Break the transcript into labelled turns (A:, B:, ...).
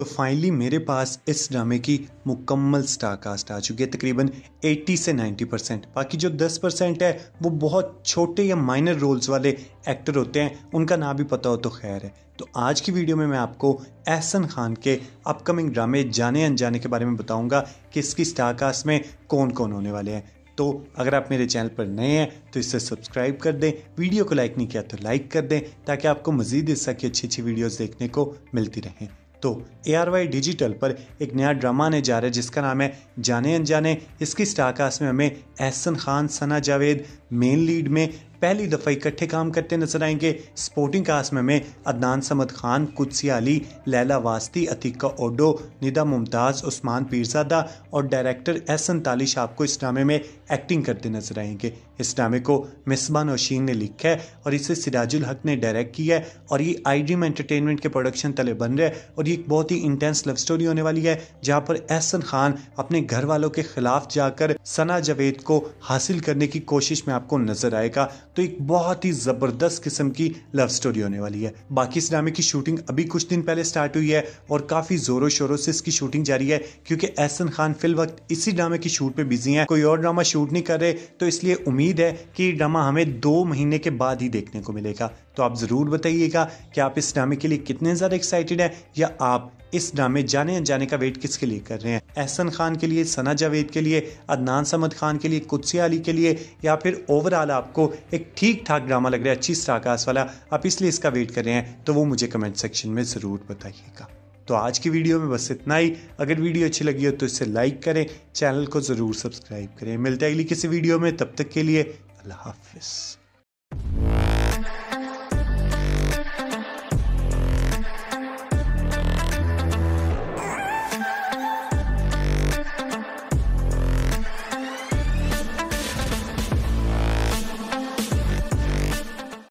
A: तो फाइनली मेरे पास इस ड्रामे की मुकम्मल स्टार कास्ट आ चुकी है, तकरीबन 80 से 90 परसेंट बाकी जो 10 परसेंट है, वो बहुत छोटे या माइनर रोल्स वाले एक्टर होते हैं, उनका ना भी पता हो तो खैर है। तो आज की वीडियो में मैं आपको एहसन खान के अपकमिंग ड्रामे जाने अनजाने के बारे में बताऊँगा, कि इसकी स्टार कास्ट में कौन कौन होने वाले हैं। तो अगर आप मेरे चैनल पर नए हैं तो इसे सब्सक्राइब कर दें, वीडियो को लाइक नहीं किया तो लाइक कर दें, ताकि आपको मजीद इस की अच्छी अच्छी वीडियोस देखने को मिलती रहें। तो ए आर वाई डिजिटल पर एक नया ड्रामा आने जा रहा है, जिसका नाम है जाने अनजाने। इसकी स्टारकास्ट में हमें एहसन खान, सना जावेद मेन लीड में पहली दफ़ा इकट्ठे काम करते नज़र आएँगे। स्पोर्टिंग कास्ट में हमें अदनान समद खान, कुदसी अली, लैला वास्ती, अतीका ओडो, निदा मुमताज़, उस्मान पीरजादा और डायरेक्टर एहसन तालिश आपको इस ड्रामे में एक्टिंग करते नज़र आएँगे। इस ड्रामे को मिसबा नौशीन ने लिखा है और इसे सिराजुल हक ने डायरेक्ट किया है और ये आई ड्रीम एंटरटेनमेंट के प्रोडक्शन तले बन रहे और ये एक बहुत ही इंटेंस लव स्टोरी होने वाली है, जहाँ पर एहसन खान अपने घर वालों के खिलाफ जाकर सना जवेद को हासिल करने की कोशिश में आपको नज़र आएगा तो एक बहुत ही ज़बरदस्त किस्म की लव स्टोरी होने वाली है। बाकी इस ड्रामे की शूटिंग अभी कुछ दिन पहले स्टार्ट हुई है और काफ़ी जोरों शोरों से इसकी शूटिंग जारी है, क्योंकि एहसन खान फिल वक्त इसी ड्रामे की शूट पे बिज़ी है। कोई और ड्रामा शूट नहीं कर रहे तो इसलिए उम्मीद है कि ड्रामा हमें दो महीने के बाद ही देखने को मिलेगा। तो आप ज़रूर बताइएगा कि आप इस ड्रामे के लिए कितने ज़्यादा एक्साइटेड हैं, या आप इस ड्रामे जाने अनजाने का वेट किसके लिए कर रहे हैं? एहसन खान के लिए, सना जावेद के लिए, अदनान समद खान के लिए कुदसी अली के लिए, या फिर ओवरऑल आपको एक ठीक ठाक ड्रामा लग रहा है, अच्छी स्टारकास्ट वाला? आप इसलिए इसका वेट कर रहे हैं तो वो मुझे कमेंट सेक्शन में ज़रूर बताइएगा। तो आज की वीडियो में बस इतना ही। अगर वीडियो अच्छी लगी हो तो इसे लाइक करें चैनल को ज़रूर सब्सक्राइब करें। मिलते हैं अगली किसी वीडियो में, तब तक के लिए अल्लाह हाफिज़।